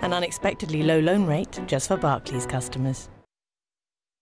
An unexpectedly low loan rate just for Barclays customers.